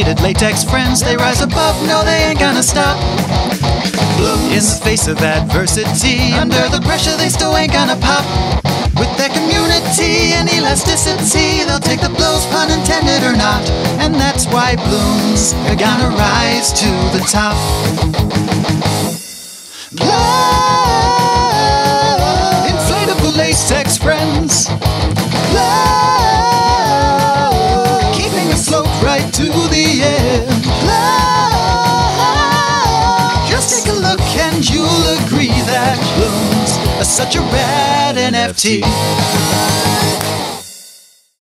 Insulated latex friends, they rise above, no, they ain't gonna stop. In the face of adversity, under the pressure, they still ain't gonna pop. With their community and elasticity, they'll take the blows, pun intended or not. And that's why Bloonz are gonna rise to the top. Love, inflatable latex friends. Love, look and you'll agree that Bloonz are such a rad NFT.